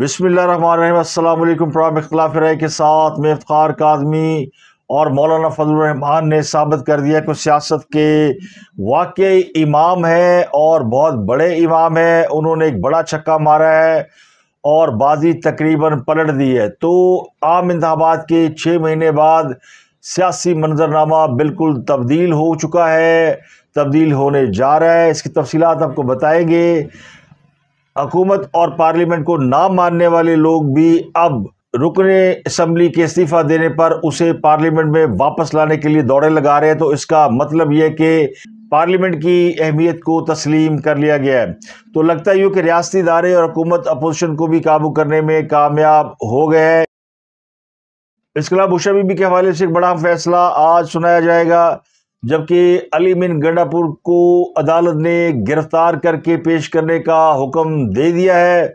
بسم اللہ الرحمن الرحیم۔ السلام علیکم۔ پروگرام اختلاف رائے کے ساتھ میں افتخار کاظمی اور مولانا فضل الرحمان نے ثابت کر دیا کہ سیاست کے واقعی امام ہے اور بہت بڑے امام ہے انہوں نے ایک بڑا چھکا مارا ہے اور بازی تقریباً پلٹ دی ہے۔ تو عام انتخابات کے چھ مہینے بعد سیاسی منظرنامہ بالکل تبدیل ہو چکا ہے، تبدیل ہونے جا رہا ہے۔ اس کی تفصیلات آپ کو بتائیں گے۔ حکومت اور پارلیمنٹ کو نہ ماننے والے لوگ بھی اب رکن اسمبلی کے استعفیٰ دینے پر اسے پارلیمنٹ میں واپس لانے کے لیے دوڑے لگا رہے ہیں۔ تو اس کا مطلب یہ کہ پارلیمنٹ کی اہمیت کو تسلیم کر لیا گیا ہے۔ تو لگتا ہے کہ ریاستی ادارے اور حکومت اپوزیشن کو بھی قابو کرنے میں کامیاب ہو گئے ہیں۔ اس کے علاوہ بشا بی بی کے حوالے سے ایک بڑا فیصلہ آج سنایا جائے گا۔ جبکہ علی من گنڈا پور کو عدالت نے گرفتار کر کے پیش کرنے کا حکم دے دیا ہے،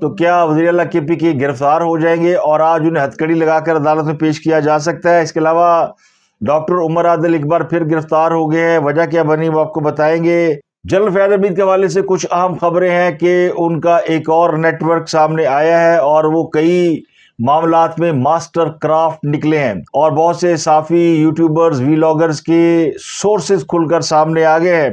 تو کیا وزیر اللہ کے پی کے گرفتار ہو جائیں گے اور آج انہیں ہتھ کڑی لگا کر عدالت میں پیش کیا جا سکتا ہے؟ اس کے علاوہ ڈاکٹر عمر عادل ایک بار پھر گرفتار ہو گئے ہیں۔ وجہ کیا بنی وہ آپ کو بتائیں گے۔ جنرل فیض حمید کے حوالے سے کچھ اہم خبریں ہیں کہ ان کا ایک اور نیٹ ورک سامنے آیا ہے اور وہ کئی معاملات میں ماسٹر کرافٹ نکلے ہیں اور بہت سے صافی یوٹیوبرز، ویلاگرز کے سورسز کھل کر سامنے آگے ہیں۔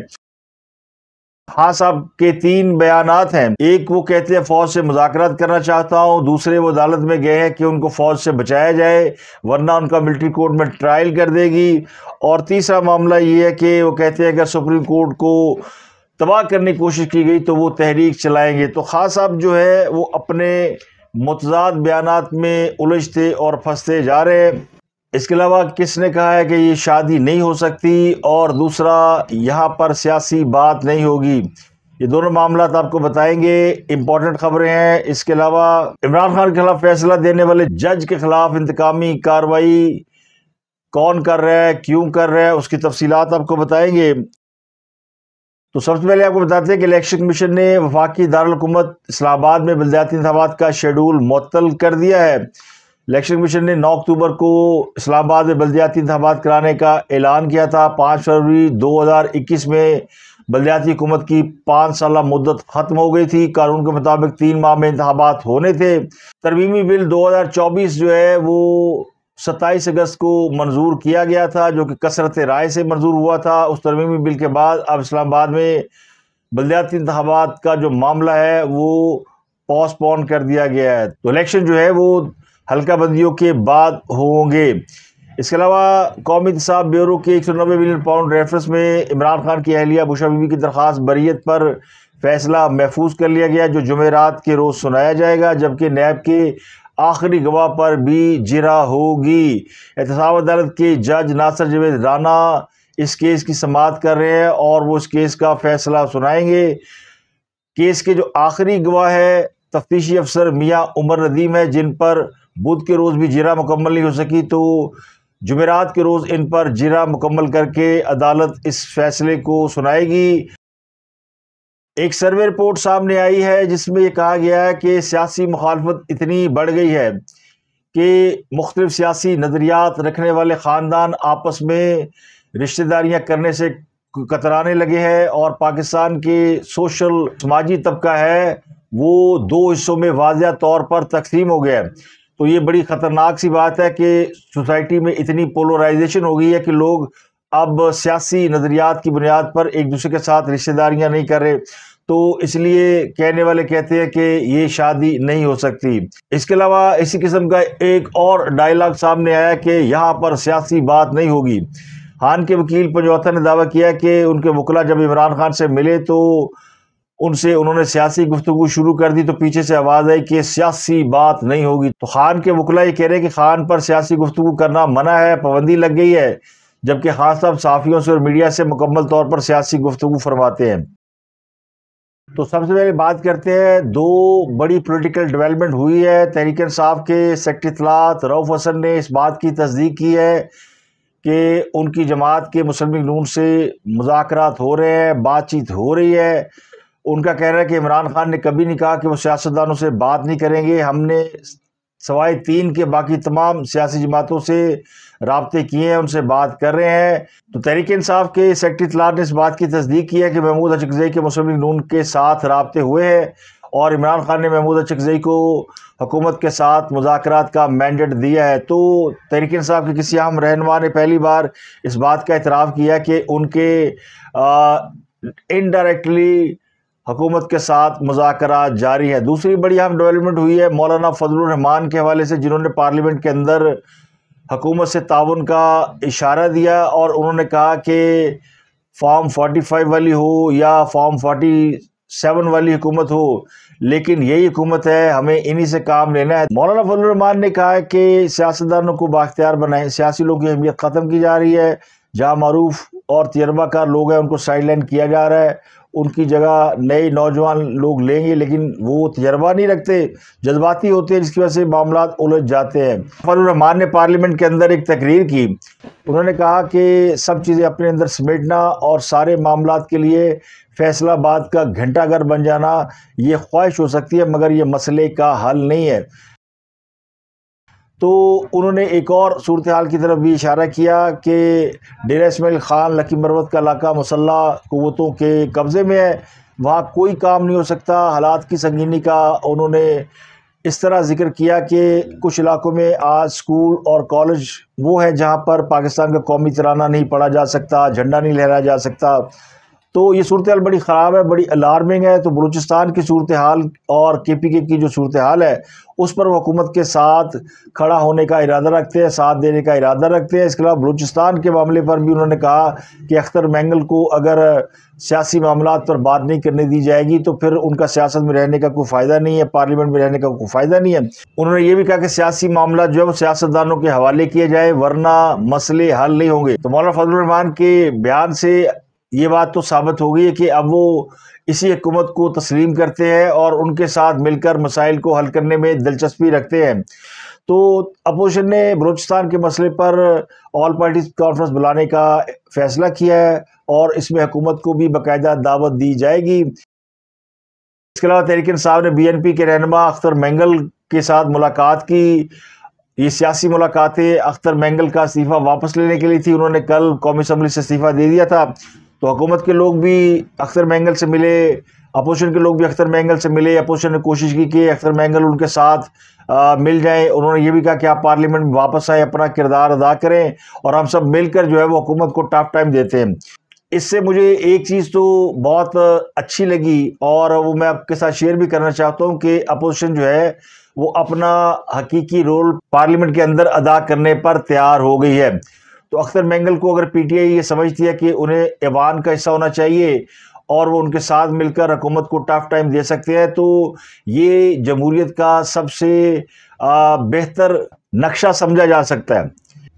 ہاں صاحب، کے تین بیانات ہیں۔ ایک وہ کہتے ہیں، فوج سے مذاکرات کرنا چاہتا ہوں۔ دوسرے وہ عدالت میں گئے ہیں کہ ان کو فوج سے بچایا جائے، ورنہ ان کا ملٹری کورٹ میں ٹرائل کر دے گی۔ اور تیسرا معاملہ یہ ہے کہ وہ کہتے ہیں، اگر سپریم کورٹ کو تباہ کرنے کی کوشش کی گئی تو وہ تحریک چلائیں گے۔ تو خاص صاحب جو ہے، وہ اپنے متضاد بیانات میں الجھتے اور پھنستے جا رہے اس کے علاوہ کس نے کہا ہے کہ یہ شادی نہیں ہو سکتی اور دوسرا، یہاں پر سیاسی بات نہیں ہوگی۔ یہ دونوں معاملات آپ کو بتائیں گے۔ امپورٹنٹ خبریں ہیں۔ اس کے علاوہ عمران خان کے خلاف فیصلہ دینے والے جج کے خلاف انتقامی کاروائی کون کر رہا ہے؟ کیوں کر رہا ہے؟ اس کی تفصیلات آپ کو بتائیں گے۔ تو سب سے پہلے آپ کو بتاتے ہیں کہ الیکشن کمیشن نے وفاقی دارالحکومت اسلام آباد میں بلدیاتی انتخابات کا شیڈول معطل کر دیا ہے۔ الیکشن کمیشن نے نو اکتوبر کو اسلام آباد میں بلدیاتی انتخابات کرانے کا اعلان کیا تھا۔ پانچ فروری دو ہزار اکیس میں بلدیاتی حکومت کی پانچ سالہ مدت ختم ہو گئی تھی۔ قانون کے مطابق تین ماہ میں انتخابات ہونے تھے۔ ترمیمی بل دو ہزار چوبیس جو ہے وہ ستائیس اگست کو منظور کیا گیا تھا جو کہ کثرت رائے سے منظور ہوا تھا، اس ترمیمی بل کے بعد اب اسلام آباد میں بلدیاتی انتخابات کا جو معاملہ ہے وہ پوسٹ پون کر دیا گیا ہے۔ تو الیکشن جو ہے وہ حلقہ بندیوں کے بعد ہوں گے۔ اس کے علاوہ قومی اتصاب بیورو کے ایک سو نوے ملین پاؤنڈ ریفرنس میں عمران خان کی اہلیہ بشا بی کی درخواست بریت پر فیصلہ محفوظ کر لیا گیا، جو جمعرات کے روز سنایا جائے گا، جبکہ نیب کے آخری گواہ پر بھی جرا ہوگی۔ احتساب عدالت کے جج ناصر جوید رانا اس کیس کی سماعت کر رہے ہیں اور وہ اس کیس کا فیصلہ سنائیں گے۔ کیس کے جو آخری گواہ ہے، تفتیشی افسر میاں عمر ندیم ہے جن پر بدھ کے روز بھی جرا مکمل نہیں ہو سکی تو جمعرات کے روز ان پر جرا مکمل کر کے عدالت اس فیصلے کو سنائے گی۔ ایک سروے رپورٹ سامنے آئی ہے جس میں یہ کہا گیا ہے کہ سیاسی مخالفت اتنی بڑھ گئی ہے کہ مختلف سیاسی نظریات رکھنے والے خاندان آپس میں رشتہ داریاں کرنے سے کترانے لگے ہیں اور پاکستان کے سوشل سماجی طبقہ ہے، وہ دو حصوں میں واضح طور پر تقسیم ہو گیا ہے۔ تو یہ بڑی خطرناک سی بات ہے کہ سوسائٹی میں اتنی پولرائزیشن ہو گئی ہے کہ لوگ اب سیاسی نظریات کی بنیاد پر ایک دوسرے کے ساتھ رشتہ داریاں نہیں کر رہے، تو اس لیے کہنے والے کہتے ہیں کہ یہ شادی نہیں ہو سکتی۔ اس کے علاوہ اسی قسم کا ایک اور ڈائلاگ سامنے آیا کہ یہاں پر سیاسی بات نہیں ہوگی۔ خان کے وکیل پنجوتھا نے دعویٰ کیا کہ ان کے وکلا جب عمران خان سے ملے تو ان سے انہوں نے سیاسی گفتگو شروع کر دی تو پیچھے سے آواز آئی کہ سیاسی بات نہیں ہوگی۔ تو خان کے وکلا یہ کہہ رہے کہ خان پر سیاسی گفتگو کرنا منع ہے، پابندی لگ گئی ہے۔ جبکہ خاص صاحب صحافیوں سے اور میڈیا سے مکمل طور پر سیاسی گفتگو فرماتے ہیں۔ تو سب سے پہلے بات کرتے ہیں، دو بڑی پولیٹیکل ڈیولپمنٹ ہوئی ہے۔ تحریک انصاف کے سیکٹری اطلاعات، روف حسن نے اس بات کی تصدیق کی ہے کہ ان کی جماعت کے مسلم نون سے مذاکرات ہو رہے ہیں، بات چیت ہو رہی ہے۔ ان کا کہہ رہا ہے کہ عمران خان نے کبھی نہیں کہا کہ وہ سیاستدانوں سے بات نہیں کریں گے۔ ہم نے سوائے تین کے باقی تمام سیاسی جماعتوں سے رابطے کیے ہیں، ان سے بات کر رہے ہیں۔ تو تحریک انصاف کے سیکٹری اطلاع نے اس بات کی تصدیق کی ہے کہ محمود اچکزئی کے مسلم نون کے ساتھ رابطے ہوئے ہیں اور عمران خان نے محمود چکزئی کو حکومت کے ساتھ مذاکرات کا مینڈیٹ دیا ہے۔ تو تحریک صاحب کے کسی اہم رہنما نے پہلی بار اس بات کا اعتراف کیا کہ ان کے انڈائریکٹلی حکومت کے ساتھ مذاکرات جاری ہیں۔ دوسری بڑی اہم ڈیولپمنٹ ہوئی ہے مولانا فضل الرحمان کے حوالے سے، جنہوں نے پارلیمنٹ کے اندر حکومت سے تعاون کا اشارہ دیا اور انہوں نے کہا کہ فارم فورٹی فائیو والی ہو یا فارم فورٹی سیون والی حکومت ہو، لیکن یہی حکومت ہے، ہمیں انہی سے کام لینا ہے۔ مولانا فضل الرحمان نے کہا ہے کہ سیاستدانوں کو باختیار بنائیں۔ سیاسی لوگوں کی اہمیت ختم کی جا رہی ہے۔ جہاں معروف اور تجربہ کار لوگ ہیں، ان کو سائڈ لائن کیا جا رہا ہے۔ ان کی جگہ نئے نوجوان لوگ لیں گے، لیکن وہ تجربہ نہیں رکھتے، جذباتی ہوتے ہیں، جس کی وجہ سے معاملات الجھ جاتے ہیں۔ فضل الرحمان نے پارلیمنٹ کے اندر ایک تقریر کی۔ انہوں نے کہا کہ سب چیزیں اپنے اندر سمیٹنا اور سارے معاملات کے لیے فیصلہ باد کا گھنٹہ گھر بن جانا، یہ خواہش ہو سکتی ہے، مگر یہ مسئلے کا حل نہیں ہے۔ تو انہوں نے ایک اور صورتحال کی طرف بھی اشارہ کیا کہ ڈیرہ اسماعیل خان لکی مروت کا علاقہ مسلح قوتوں کے قبضے میں ہے۔ وہاں کوئی کام نہیں ہو سکتا۔ حالات کی سنگینی کا انہوں نے اس طرح ذکر کیا کہ کچھ علاقوں میں آج سکول اور کالج وہ ہے جہاں پر پاکستان کا قومی ترانہ نہیں پڑھا جا سکتا، جھنڈا نہیں لہرایا جا سکتا۔ تو یہ صورتحال بڑی خراب ہے، بڑی الارمنگ ہے۔ تو بلوچستان کی صورتحال اور کے پی کے کی جو صورتحال ہے، اس پر وہ حکومت کے ساتھ کھڑا ہونے کا ارادہ رکھتے ہیں، ساتھ دینے کا ارادہ رکھتے ہیں۔ اس کے علاوہ بلوچستان کے معاملے پر بھی انہوں نے کہا کہ اختر مینگل کو اگر سیاسی معاملات پر بات نہیں کرنے دی جائے گی تو پھر ان کا سیاست میں رہنے کا کوئی فائدہ نہیں ہے، پارلیمنٹ میں رہنے کا کوئی فائدہ نہیں ہے۔ انہوں نے یہ بھی کہا کہ سیاسی معاملات جو ہے وہ سیاستدانوں کے حوالے کیے جائے ورنہ مسئلے حل نہیں ہوں گے۔ تو مولانا فضل الرحمان کے بیان سے یہ بات تو ثابت ہو گئی ہے کہ اب وہ اسی حکومت کو تسلیم کرتے ہیں اور ان کے ساتھ مل کر مسائل کو حل کرنے میں دلچسپی رکھتے ہیں۔ تو اپوزیشن نے بلوچستان کے مسئلے پر آل پارٹیز کانفرنس بلانے کا فیصلہ کیا ہے اور اس میں حکومت کو بھی باقاعدہ دعوت دی جائے گی۔ اس کے علاوہ تحریک صاحب نے بی این پی کے رہنما اختر مینگل کے ساتھ ملاقات کی۔ یہ سیاسی ملاقاتیں اختر مینگل کا استعفیٰ واپس لینے کے لیے تھی، انہوں نے کل قومی اسمبلی سے استعفیٰ دے دیا تھا۔ تو حکومت کے لوگ بھی اختر مینگل سے ملے اپوزیشن کے لوگ بھی اختر مینگل سے ملے اپوزیشن نے کوشش کی کہ اختر مینگل ان کے ساتھ مل جائیں۔ انہوں نے یہ بھی کہا کہ آپ پارلیمنٹ میں واپس آئے اپنا کردار ادا کریں اور ہم سب مل کر جو ہے وہ حکومت کو ٹاف ٹائم دیتے ہیں۔ اس سے مجھے ایک چیز تو بہت اچھی لگی اور وہ میں آپ کے ساتھ شیئر بھی کرنا چاہتا ہوں کہ اپوزیشن جو ہے وہ اپنا حقیقی رول پارلیمنٹ کے اندر ادا کرنے پر تیار ہو گئی ہے۔ تو اختر مینگل کو اگر پی ٹی آئی یہ سمجھتی ہے کہ انہیں ایوان کا حصہ ہونا چاہیے اور وہ ان کے ساتھ مل کر حکومت کو ٹف ٹائم دے سکتے ہیں، تو یہ جمہوریت کا سب سے بہتر نقشہ سمجھا جا سکتا ہے۔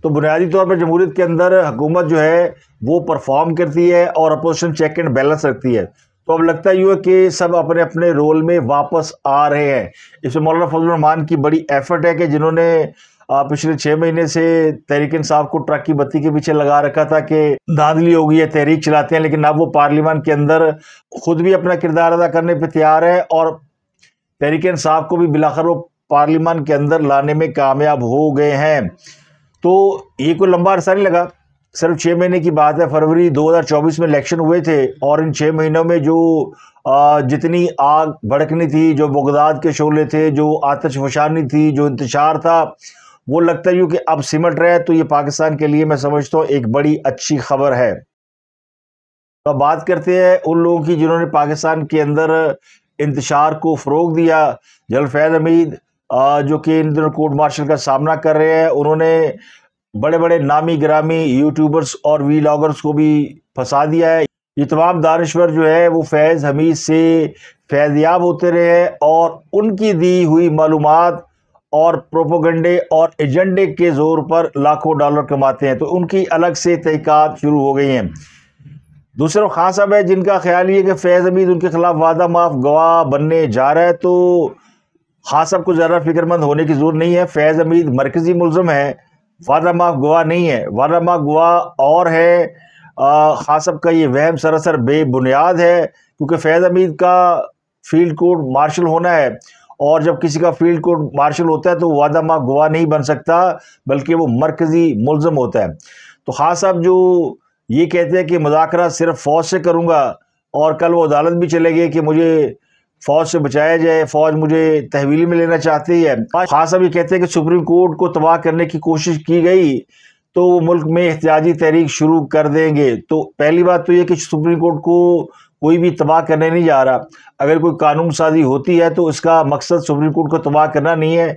تو بنیادی طور پر جمہوریت کے اندر حکومت جو ہے، وہ پرفارم کرتی ہے اور اپوزیشن چیک اینڈ بیلنس رکھتی ہے۔ تو اب لگتا ہی ہے کہ سب اپنے اپنے رول میں واپس آ رہے ہیں۔ اس میں مولانا فضل الرحمان کی بڑی ایفرٹ ہے کہ جنہوں نے پچھلے چھ مہینے سے تحریک انصاف کو ٹرک کی بتی کے پیچھے لگا رکھا تھا کہ دھاندلی ہو گئی ہے تحریک چلاتے ہیں، لیکن اب وہ پارلیمان کے اندر خود بھی اپنا کردار ادا کرنے پہ تیار ہے اور تحریک انصاف کو بھی بلاخر وہ پارلیمان کے اندر لانے میں کامیاب ہو گئے ہیں۔ تو یہ کوئی لمبا عرصہ نہیں لگا۔ صرف چھ مہینے کی بات ہے، فروری دو ہزار چوبیس میں الیکشن ہوئے تھے اور ان چھ مہینوں میں جو جتنی آگ بھڑکنی تھی، جو بغداد کے شعلے تھے، جو آتش فشانی تھی، جو انتشار تھا وہ لگتا ہے کہ اب سمٹ رہے تو یہ پاکستان کے لیے میں سمجھتا ہوں ایک بڑی اچھی خبر ہے۔ اب بات کرتے ہیں ان لوگوں کی جنہوں نے پاکستان کے اندر انتشار کو فروغ دیا۔ جل فیض امید جو کہ ان دنوں کورٹ مارشل کا سامنا کر رہے ہیں، انہوں نے بڑے بڑے نامی گرامی یوٹیوبرز اور وی لاگرز کو بھی پھنسا دیا ہے۔ یہ تمام دانشور جو ہے وہ فیض حمید سے فیضیاب ہوتے رہے اور ان کی دی ہوئی معلومات اور پروپوگنڈے اور ایجنڈے کے زور پر لاکھوں ڈالر کماتے ہیں تو ان کی الگ سے تحقیقات شروع ہو گئی ہیں۔ دوسرا خان صاحب ہے، جن کا خیال یہ کہ فیض امید ان کے خلاف وعدہ معاف گواہ بننے جا رہا ہے تو خان صاحب کو زیادہ فکر مند ہونے کی ضرورت نہیں ہے۔ فیض امید مرکزی ملزم ہے وعدہ معاف گواہ نہیں ہے۔ وعدہ معاف گواہ اور ہے۔ خان صاحب کا یہ وہم سراسر بے بنیاد ہے، کیونکہ فیض امید کا فیلڈ کوڈ مارشل ہونا ہے۔ اور جب کسی کا فیلڈ کوڈ مارشل ہوتا ہے تو وعدہ ماہ گواہ نہیں بن سکتا، بلکہ وہ مرکزی ملزم ہوتا ہے۔ تو خاص صاحب جو یہ کہتے ہیں کہ مذاکرہ صرف فوج سے کروں گا اور کل وہ عدالت بھی چلے گئے کہ مجھے فوج سے بچایا جائے، فوج مجھے تحویلی میں لینا چاہتی ہے۔ خاص اب یہ کہتے ہیں کہ سپریم کورٹ کو تباہ کرنے کی کوشش کی گئی تو وہ ملک میں احتجاجی تحریک شروع کر دیں گے۔ تو پہلی بات تو یہ کہ سپریم کورٹ کو کوئی بھی تباہ کرنے نہیں جا رہا۔ اگر کوئی قانون سازی ہوتی ہے تو اس کا مقصد سپریم کورٹ کو تباہ کرنا نہیں ہے۔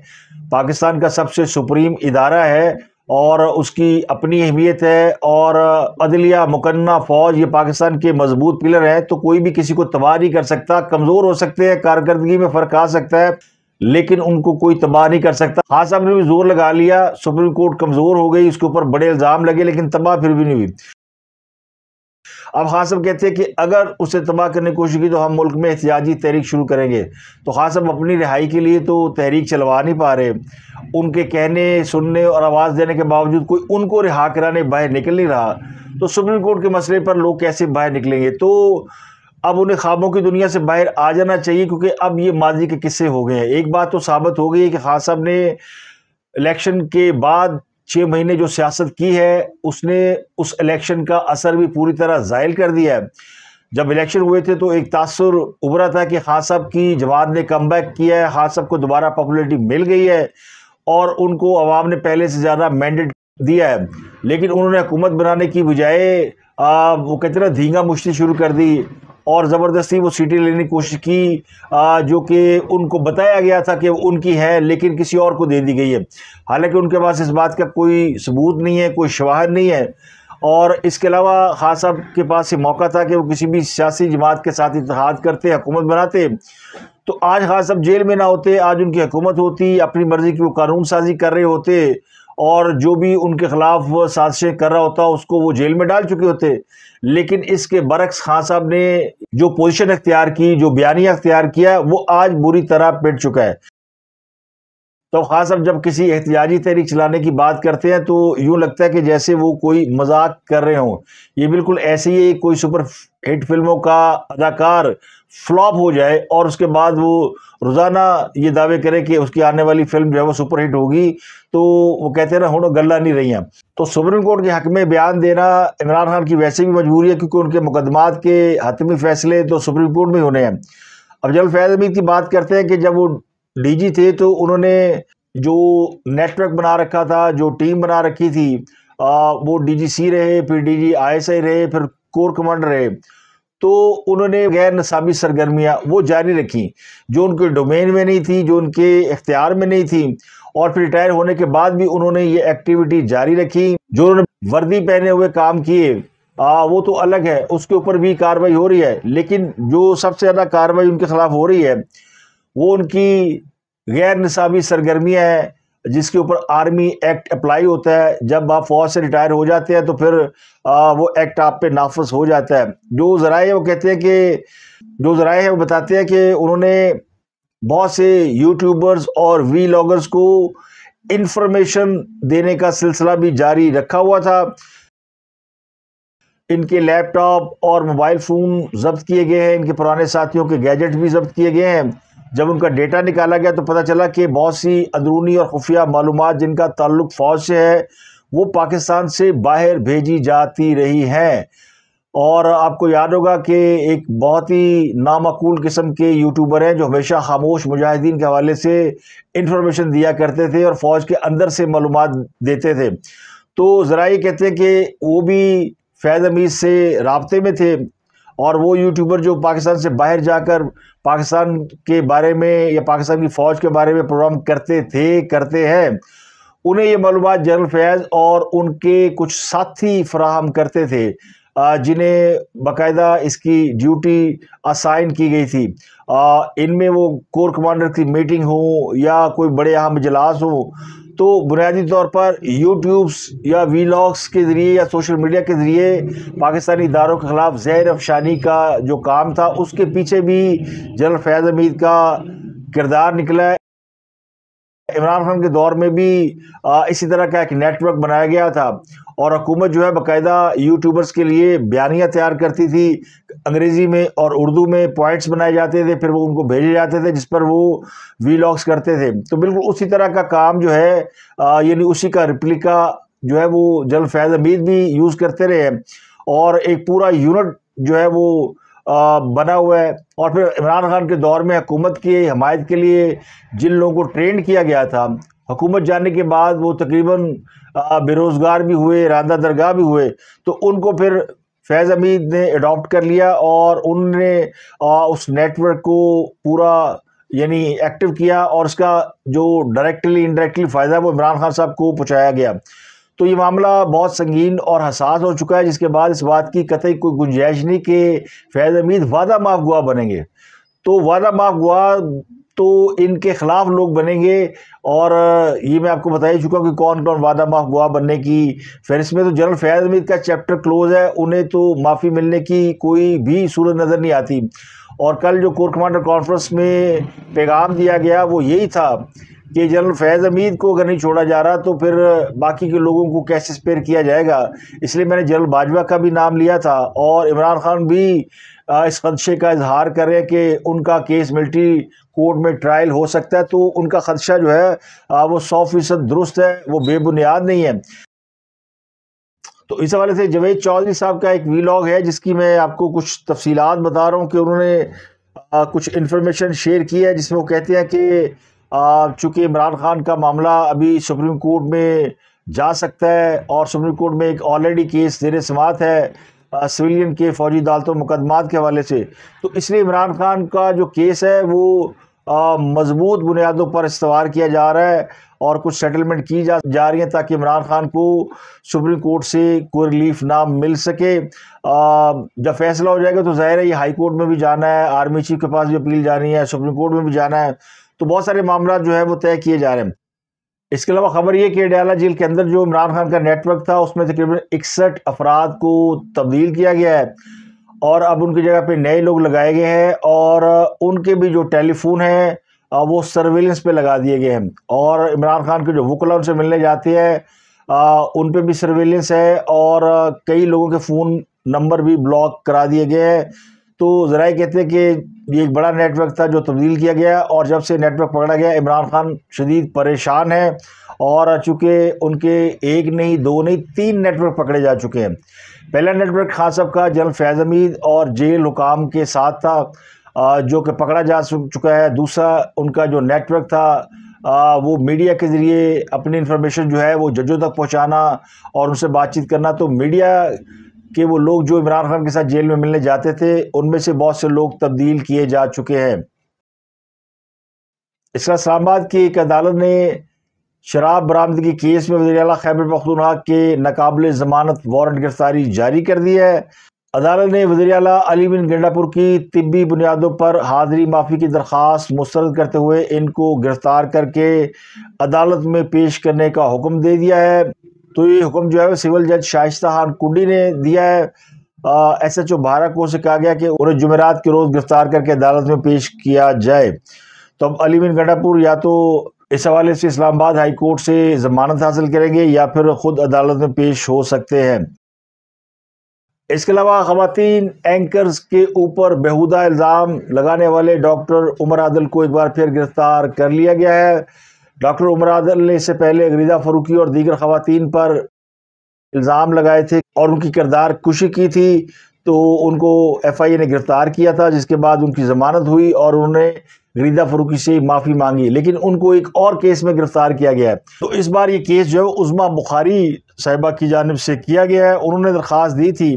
پاکستان کا سب سے سپریم ادارہ ہے اور اس کی اپنی اہمیت ہے اور عدلیہ مکنہ فوج یہ پاکستان کے مضبوط پلر ہیں تو کوئی بھی کسی کو تباہ نہیں کر سکتا، کمزور ہو سکتے ہیں، کارکردگی میں فرق آ سکتا ہے، لیکن ان کو کوئی تباہ نہیں کر سکتا۔ خان صاحب نے بھی زور لگا لیا، سپریم کورٹ کمزور ہو گئی، اس کے اوپر بڑے الزام لگے، لیکن تباہ پھر بھی نہیں ہوئی۔ اب خان صاحب کہتے ہیں کہ اگر اسے تباہ کرنے کی کوشش کی تو ہم ملک میں احتجاجی تحریک شروع کریں گے۔ تو خان صاحب اپنی رہائی کے لیے تو تحریک چلوا نہیں پا رہے۔ ان کے کہنے، سننے اور آواز دینے کے باوجود کوئی ان کو رہا کرانے باہر نکل نہیں رہا۔ تو سپریم کورٹ کے مسئلے پر لوگ کیسے باہر نکلیں گے؟ تو اب انہیں خوابوں کی دنیا سے باہر آ جانا چاہیے کیونکہ اب یہ ماضی کے قصے ہو گئے ہیں۔ ایک بات تو ثابت ہو گئی ہے کہ خان صاحب نے الیکشن کے بعد چھ مہینے جو سیاست کی ہے، اس نے اس الیکشن کا اثر بھی پوری طرح زائل کر دیا ہے۔ جب الیکشن ہوئے تھے تو ایک تاثر ابھرا تھا کہ خان صاحب کی جماعت نے کم بیک کیا ہے، خان صاحب کو دوبارہ پاپولیٹی مل گئی ہے اور ان کو عوام نے پہلے سے زیادہ مینڈیٹ دیا ہے۔ لیکن انہوں نے حکومت بنانے کی بجائے وہ کہتے ہیں دھینگا مشتی شروع کر دی۔ اور زبردستی وہ سیٹیں لینے کی کوشش کی جو کہ ان کو بتایا گیا تھا کہ ان کی ہے، لیکن کسی اور کو دے دی گئی ہے۔ حالانکہ ان کے پاس اس بات کا کوئی ثبوت نہیں ہے، کوئی شواہد نہیں ہے۔ اور اس کے علاوہ خان صاحب کے پاس یہ موقع تھا کہ وہ کسی بھی سیاسی جماعت کے ساتھ اتحاد کرتے، حکومت بناتے۔ تو آج خان صاحب جیل میں نہ ہوتے، آج ان کی حکومت ہوتی، اپنی مرضی کی وہ قانون سازی کر رہے ہوتے۔ اور جو بھی ان کے خلاف سازشیں کر رہا ہوتا، اس کو وہ جیل میں ڈال چکے ہوتے۔ لیکن اس کے برعکس خان صاحب نے جو پوزیشن اختیار کی، جو بیانیہ اختیار کیا، وہ آج بری طرح پٹ چکا ہے۔ تو خان صاحب، جب کسی احتجاجی تحریک چلانے کی بات کرتے ہیں تو یوں لگتا ہے کہ جیسے وہ کوئی مذاق کر رہے ہوں۔ یہ بالکل ایسے ہی کوئی سپر ہٹ فلموں کا اداکار فلاپ ہو جائے اور اس کے بعد وہ روزانہ یہ دعوے کرے کہ اس کی آنے والی فلم جو ہے وہ سپر ہٹ ہوگی، تو وہ کہتے ہیں نا ہوں گلہ نہیں رہی ہیں۔ تو سپریم کورٹ کے حق میں بیان دینا عمران خان کی ویسے بھی مجبوری ہے کیونکہ ان کے مقدمات کے حتمی فیصلے تو سپریم کورٹ میں ہونے ہیں۔ اب جب فیض امید کی بات کرتے ہیں کہ جب وہ ڈی جی تھے تو انہوں نے جو نیٹ ورک بنا رکھا تھا، جو ٹیم بنا رکھی تھی وہ ڈی جی سی رہے، پھر D G I S I رہے، پھر کور کمانڈر رہے۔ تو انہوں نے غیر نصابی سرگرمیاں وہ جاری رکھی جو ان کے ڈومین میں نہیں تھی جو ان کے اختیار میں نہیں تھی اور پھر ریٹائر ہونے کے بعد بھی انہوں نے یہ ایکٹیویٹی جاری رکھی جو انہوں نے وردی پہنے ہوئے کام کیے۔ وہ تو الگ ہے، اس کے اوپر بھی کاروائی ہو رہی ہے۔ لیکن جو سب سے زیادہ کاروائی ان کے خلاف ہو رہی ہے، وہ ان کی غیر نصابی سرگرمیاں ہیں۔ جس کے اوپر آرمی ایکٹ اپلائی ہوتا ہے، جب آپ فوج سے ریٹائر ہو جاتے ہیں تو پھر وہ ایکٹ آپ پہ نافذ ہو جاتا ہے۔ جو ذرائع وہ کہتے ہیں کہ، جو ذرائع ہیں، وہ بتاتے ہیں کہ انہوں نے بہت سے یوٹیوبرز اور وی لاگرز کو انفارمیشن دینے کا سلسلہ بھی جاری رکھا ہوا تھا۔ ان کے لیپ ٹاپ اور موبائل فون ضبط کیے گئے ہیں۔ ان کے پرانے ساتھیوں کے گیجٹ بھی ضبط کیے گئے ہیں۔ جب ان کا ڈیٹا نکالا گیا تو پتہ چلا کہ بہت سی اندرونی اور خفیہ معلومات جن کا تعلق فوج سے ہے، وہ پاکستان سے باہر بھیجی جاتی رہی ہیں۔ اور آپ کو یاد ہوگا کہ ایک بہت ہی نامعقول قسم کے یوٹیوبر ہیں جو ہمیشہ خاموش مجاہدین کے حوالے سے انفارمیشن دیا کرتے تھے اور فوج کے اندر سے معلومات دیتے تھے۔ تو ذرائع کہتے ہیں کہ وہ بھی فیض امید سے رابطے میں تھے۔ اور وہ یوٹیوبر جو پاکستان سے باہر جا کر پاکستان کے بارے میں یا پاکستان کی فوج کے بارے میں پروگرام کرتے تھے، کرتے ہیں، انہیں یہ معلومات جنرل فیض اور ان کے کچھ ساتھی فراہم کرتے تھے جنہیں باقاعدہ اس کی ڈیوٹی اسائن کی گئی تھی۔ ان میں وہ کور کمانڈر کی میٹنگ ہو یا کوئی بڑے اہم اجلاس ہو تو بنیادی طور پر یوٹیوبس یا وی لاگس کے ذریعے یا سوشل میڈیا کے ذریعے پاکستانی اداروں کے خلاف زہر افشانی کا جو کام تھا، اس کے پیچھے بھی جنرل فیض امید کا کردار نکلا ہے۔ عمران خان کے دور میں بھی اسی طرح کا ایک نیٹ ورک بنایا گیا تھا۔ اور حکومت جو ہے باقاعدہ یوٹیوبرز کے لیے بیانیہ تیار کرتی تھی، انگریزی میں اور اردو میں پوائنٹس بنائے جاتے تھے، پھر وہ ان کو بھیجے جاتے تھے، جس پر وہ وی لاگس کرتے تھے۔ تو بالکل اسی طرح کا کام جو ہے یعنی اسی کا رپلیکا جو ہے وہ جل فیض امید بھی یوز کرتے رہے اور ایک پورا یونٹ جو ہے وہ بنا ہوا ہے۔ اور پھر عمران خان کے دور میں حکومت کی حمایت کے لیے جن لوگوں کو ٹرینڈ کیا گیا تھا حکومت جانے کے بعد وہ تقریباً بے روزگار بھی ہوئے، راندہ درگاہ بھی ہوئے، تو ان کو پھر فیض امید نے اڈاپٹ کر لیا اور ان نے اس نیٹ ورک کو پورا یعنی ایکٹیو کیا اور اس کا جو ڈائریکٹلی انڈائریکٹلی فائدہ وہ عمران خان صاحب کو پہنچایا گیا۔ تو یہ معاملہ بہت سنگین اور حساس ہو چکا ہے، جس کے بعد اس بات کی قطعی کوئی گنجائش نہیں کہ فیض امید وعدہ معاف گواہ بنیں گے۔ تو وعدہ معاف گواہ تو ان کے خلاف لوگ بنیں گے اور یہ میں آپ کو بتا ہی چکا کہ کون کون وعدہ معاف گواہ بننے کی۔ فہرست میں تو جنرل فیض امید کا چیپٹر کلوز ہے، انہیں تو معافی ملنے کی کوئی بھی صورت نظر نہیں آتی۔ اور کل جو کور کمانڈر کانفرنس میں پیغام دیا گیا وہ یہی تھا کہ جنرل فیض امید کو اگر نہیں چھوڑا جا رہا تو پھر باقی کے لوگوں کو کیسے سپیر کیا جائے گا؟ اس لیے میں نے جنرل باجوہ کا بھی نام لیا تھا اور عمران خان بھی اس خدشے کا اظہار کرے کہ ان کا کیس ملٹری کورٹ میں ٹرائل ہو سکتا ہے، تو ان کا خدشہ جو ہے وہ سو فیصد درست ہے، وہ بے بنیاد نہیں ہے۔ تو اس حوالے سے جوید چودھری صاحب کا ایک ویلاگ ہے، جس کی میں آپ کو کچھ تفصیلات بتا رہا ہوں کہ انہوں نے کچھ انفارمیشن شیئر کی ہے، جس میں وہ کہتے ہیں کہ چونکہ عمران خان کا معاملہ ابھی سپریم کورٹ میں جا سکتا ہے اور سپریم کورٹ میں ایک آلریڈی کیس زیر سماعت ہے سویلین کے فوجی عدالتوں مقدمات کے حوالے سے۔ تو اس لیے عمران خان کا جو کیس ہے، وہ مضبوط بنیادوں پر استوار کیا جا رہا ہے اور کچھ سیٹلمنٹ کی جا جا رہی ہیں تاکہ عمران خان کو سپریم کورٹ سے کوئی ریلیف نہ مل سکے۔ جب فیصلہ ہو جائے گا تو ظاہر ہے یہ ہائی کورٹ میں بھی جانا ہے، آرمی چیف کے پاس بھی اپیل جانی ہے، سپریم کورٹ میں بھی جانا ہے۔ تو بہت سارے معاملات جو ہے وہ طے کیے جا رہے ہیں۔ اس کے علاوہ خبر یہ کہ ڈیالہ جیل کے اندر جو عمران خان کا نیٹ ورک تھا، اس میں تقریباً اکسٹھ افراد کو تبدیل کیا گیا ہے۔ اور اب ان کی جگہ پہ نئے لوگ لگائے گئے ہیں اور ان کے بھی جو ٹیلی فون ہیں وہ سرویلنس پہ لگا دیے گئے ہیں۔ اور عمران خان کے جو وکلا ان سے ملنے جاتے ہیں ان پہ بھی سرویلنس ہے اور کئی لوگوں کے فون نمبر بھی بلاک کرا دیے گئے ہیں۔ تو ذرائع کہتے ہیں کہ یہ ایک بڑا نیٹ ورک تھا جو تبدیل کیا گیا اور جب سے نیٹ ورک پکڑا گیا، عمران خان شدید پریشان ہے اور چونکہ ان کے ایک نہیں، دو نہیں، تین نیٹ ورک پکڑے جا چکے ہیں۔ پہلا نیٹ ورک خان صاحب کا جنرل فیض امید اور جیل حکام کے ساتھ تھا جو کہ پکڑا جا چکا ہے۔ دوسرا، ان کا جو نیٹ ورک تھا وہ میڈیا کے ذریعے اپنی انفارمیشن جو ہے وہ ججوں تک پہنچانا اور ان سے بات چیت کرنا۔ تو میڈیا کہ وہ لوگ جو عمران خان کے ساتھ جیل میں ملنے جاتے تھے، ان میں سے بہت سے لوگ تبدیل کیے جا چکے ہیں۔ اس اسلام آباد کی ایک عدالت نے شراب برآمدگی کیس میں وزیر اعلیٰ خیبر پختونخوا کے ناقابل ضمانت وارنٹ گرفتاری جاری کر دی ہے۔ عدالت نے وزیر اعلیٰ علی بن گنڈا پور کی طبی بنیادوں پر حاضری معافی کی درخواست مسترد کرتے ہوئے ان کو گرفتار کر کے عدالت میں پیش کرنے کا حکم دے دیا ہے۔ تو یہ حکم جو ہے وہ سول جج شائستہ خان کنڈی نے دیا ہے۔ ایس ایچ او بارہ کو سے کہا گیا کہ انہیں جمعرات کے روز گرفتار کر کے عدالت میں پیش کیا جائے۔ تو اب علی بن گنڈا پور یا تو اس حوالے سے اسلام آباد ہائی کورٹ سے ضمانت حاصل کریں گے یا پھر خود عدالت میں پیش ہو سکتے ہیں۔ اس کے علاوہ خواتین اینکرز کے اوپر بہودہ الزام لگانے والے ڈاکٹر عمر عادل کو ایک بار پھر گرفتار کر لیا گیا ہے۔ ڈاکٹر عمر عادل نے اس سے پہلے غریدہ فروقی اور دیگر خواتین پر الزام لگائے تھے اور ان کی کردار کشی کی تھی۔ تو ان کو ایف آئی اے نے گرفتار کیا تھا، جس کے بعد ان کی ضمانت ہوئی اور انہوں نے غریدہ فروقی سے معافی مانگی۔ لیکن ان کو ایک اور کیس میں گرفتار کیا گیا ہے۔ تو اس بار یہ کیس جو ہے عظما بخاری صاحبہ کی جانب سے کیا گیا ہے۔ انہوں نے درخواست دی تھی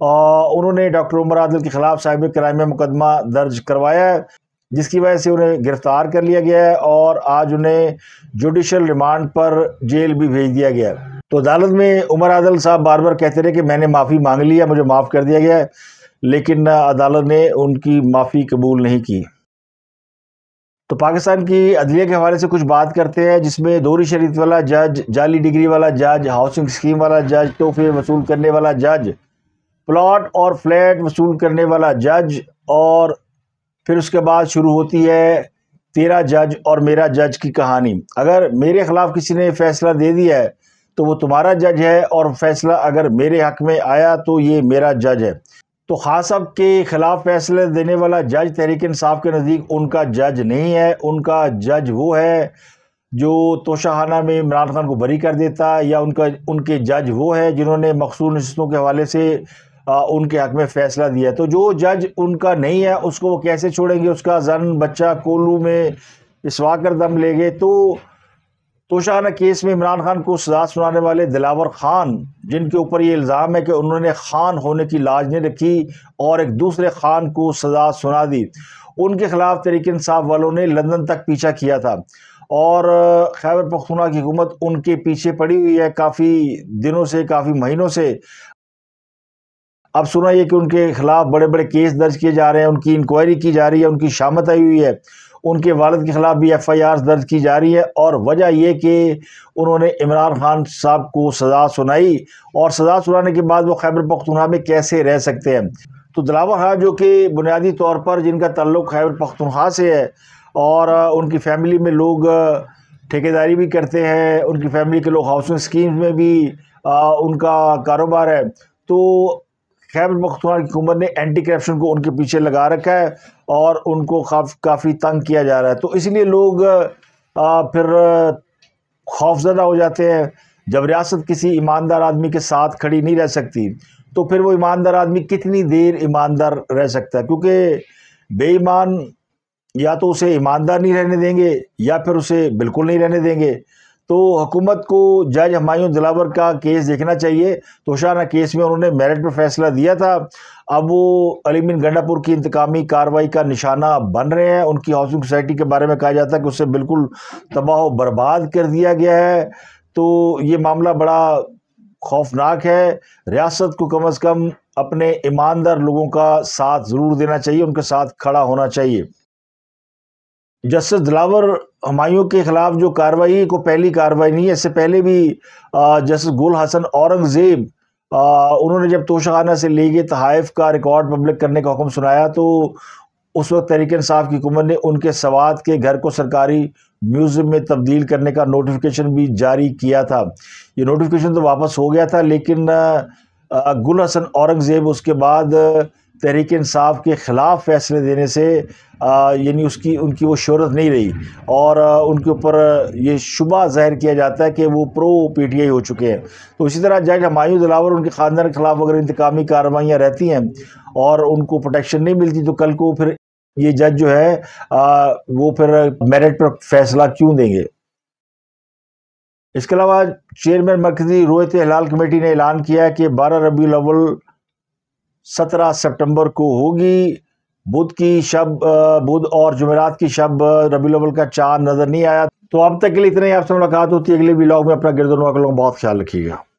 انہوں نے ڈاکٹر عمر عادل کے خلاف صاحب کرائم مقدمہ درج کروایا ہے، جس کی وجہ سے انہیں گرفتار کر لیا گیا ہے اور آج انہیں جوڈیشل ریمانڈ پر جیل بھی بھیج دیا گیا ہے۔ تو عدالت میں عمر عادل صاحب بار بار کہتے رہے کہ میں نے معافی مانگ لیا مجھے معاف کر دیا گیا ہے، لیکن عدالت نے ان کی معافی قبول نہیں کی۔ تو پاکستان کی عدلیہ کے حوالے سے کچھ بات کرتے ہیں، جس میں دوری شریف والا جج، جعلی ڈگری والا جج، ہاؤسنگ اسکیم والا جج، تحفے وصول کرنے والا جج، پلاٹ اور فلیٹ وصول کرنے والا جج، اور پھر اس کے بعد شروع ہوتی ہے تیرا جج اور میرا جج کی کہانی۔ اگر میرے خلاف کسی نے فیصلہ دے دیا ہے تو وہ تمہارا جج ہے اور فیصلہ اگر میرے حق میں آیا تو یہ میرا جج ہے۔ تو خاص کے خلاف فیصلہ دینے والا جج تحریک انصاف کے نزدیک ان کا جج نہیں ہے۔ ان کا جج وہ ہے جو توشہ میں عمران خان کو بری کر دیتا یا ان کا، ان کے جج وہ ہے جنہوں نے مخصوص نشستوں کے حوالے سے ان کے حق میں فیصلہ دیا تو جو جج ان کا نہیں ہے، اس کو وہ کیسے چھوڑیں گے؟ اس کا زن، بچہ، کولو میں اسوا کر دم لے گئے۔ تو توشانہ کیس میں عمران خان کو سزا سنانے والے دلاور خان، جن کے اوپر یہ الزام ہے کہ انہوں نے خان ہونے کی لاج نہیں رکھی اور ایک دوسرے خان کو سزا سنا دی۔ ان کے خلاف تحریک انصاف والوں نے لندن تک پیچھا کیا تھا۔ اور خیبر پختونہ کی حکومت ان کے پیچھے پڑی ہوئی ہے کافی دنوں سے، کافی مہینوں سے۔ اب سنا یہ کہ ان کے خلاف بڑے بڑے کیس درج کیے جا رہے ہیں، ان کی انکوائری کی جا رہی ہے، ان کی شامت آئی ہوئی ہے۔ ان کے والد کے خلاف بھی ایف آئی آر درج کی جا رہی ہے اور وجہ یہ کہ انہوں نے عمران خان صاحب کو سزا سنائی اور سزا سنانے کے بعد وہ خیبر پختونخوا میں کیسے رہ سکتے ہیں؟ تو دلاور خان جو کہ بنیادی طور پر جن کا تعلق خیبر پختونخوا سے ہے اور ان کی فیملی میں لوگ ٹھیکیداری بھی کرتے ہیں، ان کی فیملی کے لوگ ہاؤسنگ اسکیم میں بھی ان کا کاروبار ہے۔ تو خیبر پختونخوا کی حکومت نے اینٹی کرپشن کو ان کے پیچھے لگا رکھا ہے اور ان کو کافی تنگ کیا جا رہا ہے۔ تو اس لیے لوگ پھر خوفزدہ ہو جاتے ہیں۔ جب ریاست کسی ایماندار آدمی کے ساتھ کھڑی نہیں رہ سکتی، تو پھر وہ ایماندار آدمی کتنی دیر ایماندار رہ سکتا ہے؟ کیونکہ بے ایمان یا تو اسے ایماندار نہیں رہنے دیں گے یا پھر اسے بالکل نہیں رہنے دیں گے۔ تو حکومت کو جج ہمایوں دلاور کا کیس دیکھنا چاہیے۔ توشانہ کیس میں انہوں نے میرٹ پر فیصلہ دیا تھا۔ اب وہ علی من گنڈا پور کی انتقامی کاروائی کا نشانہ بن رہے ہیں۔ ان کی ہاؤسنگ سوسائٹی کے بارے میں کہا جاتا ہے کہ اسے بالکل تباہ و برباد کر دیا گیا ہے۔ تو یہ معاملہ بڑا خوفناک ہے۔ ریاست کو کم از کم اپنے ایماندار لوگوں کا ساتھ ضرور دینا چاہیے۔ ان کے ساتھ کھڑا ہونا چاہیے۔ جسٹس دلاور ہمایوں کے خلاف جو کاروائی، کو پہلی کاروائی نہیں ہے اس سے پہلے بھی جسٹس گول حسن اورنگزیب انہوں نے جب توشخانہ سے لے گئے تحائف کا ریکارڈ پبلک کرنے کا حکم سنایا تو اس وقت تحریک انصاف کی حکومت نے ان کے سوات کے گھر کو سرکاری میوزیم میں تبدیل کرنے کا نوٹیفیکیشن بھی جاری کیا تھا۔ یہ نوٹیفیکیشن تو واپس ہو گیا تھا، لیکن گل حسن اورنگزیب اس کے بعد تحریک انصاف کے خلاف فیصلے دینے سے یعنی اس کی، ان کی وہ شہرت نہیں رہی۔ اور ان کے اوپر یہ شبہ ظاہر کیا جاتا ہے کہ وہ پرو پی ٹی آئی ہو چکے ہیں۔ تو اسی طرح جج ہمایوں دلاور، ان کے خاندان کے خلاف اگر انتقامی کارروائیاں رہتی ہیں اور ان کو پروٹیکشن نہیں ملتی، تو کل کو پھر یہ جج جو ہے وہ پھر میرٹ پر فیصلہ کیوں دیں گے؟ اس کے علاوہ چیئرمین مرکزی رویت حلال کمیٹی نے اعلان کیا کہ بارہ ربیع الاول سترہ سپٹمبر کو ہوگی۔ بدھ کی شب بدھ اور جمعرات کی شب ربی الاول کا چاند نظر نہیں آیا۔ تو اب تک کے لیے اتنے ہی۔ آپ سے ملاقات ہوتی ہے اگلے ولاگ میں۔ اپنا گرد و نواز کا بہت خیال رکھیے گا۔